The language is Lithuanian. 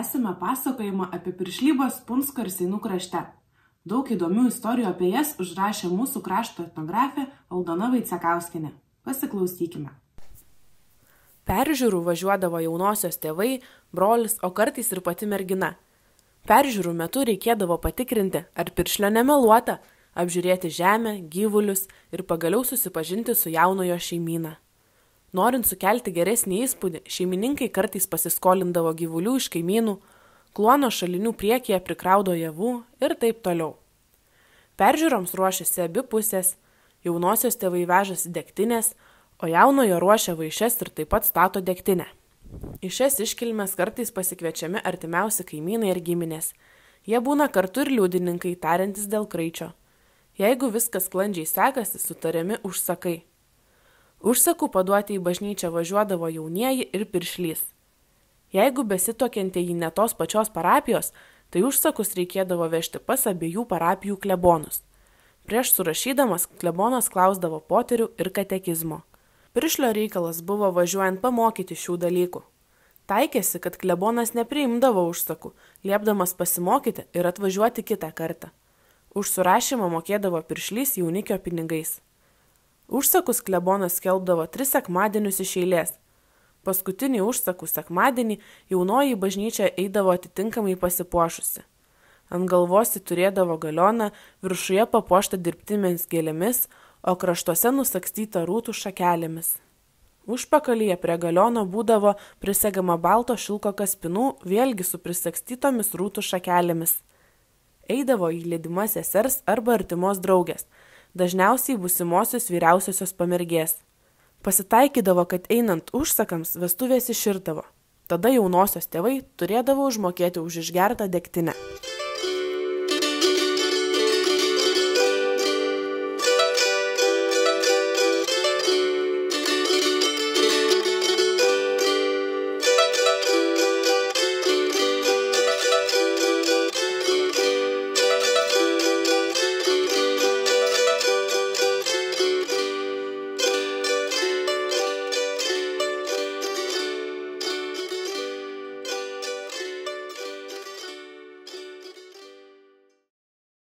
Tęsime pasakojimą apie piršlybas Punsko ir Seinų krašte. Daug įdomių istorijų apie jas užrašė mūsų krašto etnografė Aldona Vaicekauskinė. Pasiklausykime. Peržiūrų važiuodavo jaunosios tėvai, brolis, o kartais ir pati mergina. Peržiūrų metu reikėdavo patikrinti, ar piršlio nemeluota, apžiūrėti žemę, gyvulius ir pagaliau susipažinti su jaunojo šeimyną. Norint sukelti geresnį įspūdį, šeimininkai kartais pasiskolindavo gyvulių iš kaimynų, kluono šalinių priekyje prikraudo javų ir taip toliau. Peržiūroms ruošiasi abi pusės, jaunosios tėvai vežasi degtinės, o jaunojo ruošia vaišes ir taip pat stato degtinę. Į šias iškilmes kartais pasikviečiami artimiausi kaimynai ir giminės. Jie būna kartu ir liudininkai, tariantis dėl kraičio. Jeigu viskas sklandžiai sekasi, sutariami užsakai. Užsakų paduoti į bažnyčią važiuodavo jaunieji ir piršlys. Jeigu besitokiantieji ne tos pačios parapijos, tai užsakus reikėdavo vežti pas abiejų parapijų klebonus. Prieš surašydamas klebonas klausdavo poterių ir katekizmo. Piršlio reikalas buvo važiuojant pamokyti šių dalykų. Taikėsi, kad klebonas nepriimdavo užsakų, liepdamas pasimokyti ir atvažiuoti kitą kartą. Už surašymą mokėdavo piršlys jaunikio pinigais. Užsakus klebonas skelbdavo tris sekmadienius iš eilės. Paskutinį užsakų sekmadienį jaunoji bažnyčia eidavo atitinkamai pasipuošusi. Ant galvos ji turėdavo galioną, viršuje papuoštą dirbtimėmis gėlėmis, o kraštuose nusakstyta rūtų šakelėmis. Užpakalyje prie galiono būdavo prisegama balto šilko kaspinų, vėlgi su prisakstytomis rūtų šakelėmis. Eidavo į lėdimą sesers arba artimos draugės – dažniausiai būsimosios vyriausiosios pamergės. Pasitaikydavo, kad einant užsakams vestuvės iširdavo. Tada jaunosios tėvai turėdavo užmokėti už išgertą degtinę.